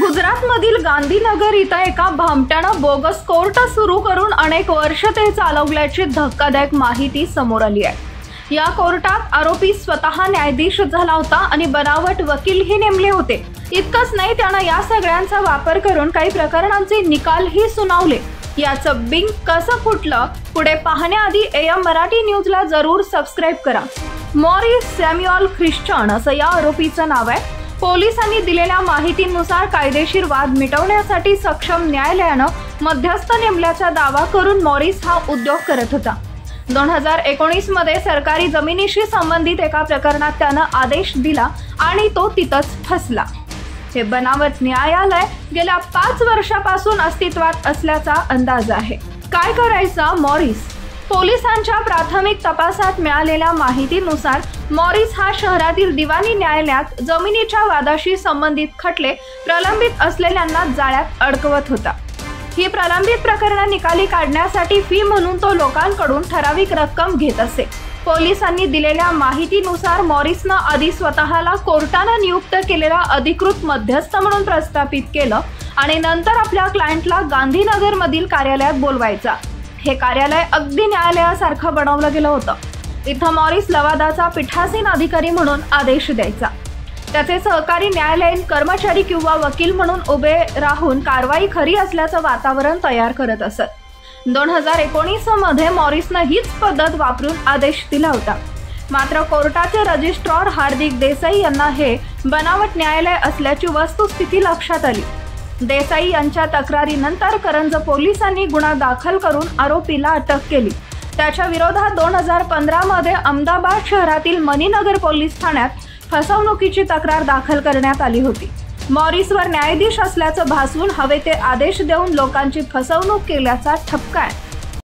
गुजरातमधील गांधीनगर इथं एका भामट्यानं बोगस कोर्ट सुरू करून अनेक वर्ष ते चालवल्याची धक्कादायक माहिती समोर आली आहे. या कोर्टात आरोपी स्वतः न्यायाधीश झाला होता आणि बनावट वकीलही नेमले होते. इतकंच नाही त्यानं या सगळ्यांचा वापर करून काही प्रकरणांचे निकालही सुनावले. याचं बिंग कसं फुटलं पुढे पाहण्याआधी एम मराठी न्यूजला जरूर सबस्क्राईब करा. मॉरिस सॅम्युअल ख्रिश्चन असं या आरोपीचं नाव आहे. पोलिसांनी दिलेल्या माहितीनुसार कायदेशीर वाद मिटवण्यासाठी सक्षम न्यायालयानं मध्यस्थ नेमल्याचा दावा करून मॉरिस हा उद्योग करत होता. दोन हजार एकोणीसमध्ये सरकारी जमिनीशी संबंधित एका प्रकरणात त्यानं आदेश दिला आणि तो तिथंच फसला. हे बनावट न्यायालय गेल्या पाच वर्षापासून अस्तित्वात असल्याचा अंदाज आहे. काय करायचा मॉरिस? पोलिसांच्या प्राथमिक तपासात मिळालेल्या माहितीनुसार मॉरिस हा शहरातील दिवाणी न्यायालयात जमिनीच्या वादाशी संबंधित खटले प्रलंबित असलेल्यांना जाळ्यात अडकवत होता. ही प्रलंबित प्रकरणं निकाली काढण्यासाठी फी म्हणून तो लोकांकडून ठराविक रक्कम घेत असे. पोलिसांनी दिलेल्या माहितीनुसार मॉरिसनं आधी स्वतःला कोर्टानं नियुक्त केलेला अधिकृत मध्यस्थ म्हणून प्रस्थापित केलं आणि नंतर आपल्या क्लायंटला गांधीनगरमधील कार्यालयात बोलवायचा. हे कार्यालय अगदी न्यायालयासारखं बनवलं गेलं होतं. इथं मॉरिस लवादाचा पीठासीन अधिकारी म्हणून आदेश द्यायचा. त्याचे सहकारी न्यायालयीन कर्मचारी किंवा वकील म्हणून उभे राहून कारवाई खरी असल्याचं वातावरण तयार करत असत. दोन हजार एकोणीसमध्ये मॉरिसनं हीच पद्धत वापरून आदेश दिला होता. मात्र कोर्टाचे रजिस्ट्रार हार्दिक देसाई यांना हे बनावट न्यायालय असल्याची वस्तुस्थिती लक्षात आली. देसाई यांच्या तक्रारीनंतर करंज पोलिसांनी गुन्हा दाखल करून आरोपीला अटक केली. त्याच्या विरोधात दोन हजार पंधरामध्ये अहमदाबाद शहरातील मणीनगर पोलीस ठाण्यात फसवणुकीची तक्रार दाखल करण्यात आली होती. मॉरिसवर न्यायाधीश असल्याचं भासवून हवे ते आदेश देऊन लोकांची फसवणूक केल्याचा ठपका आहे.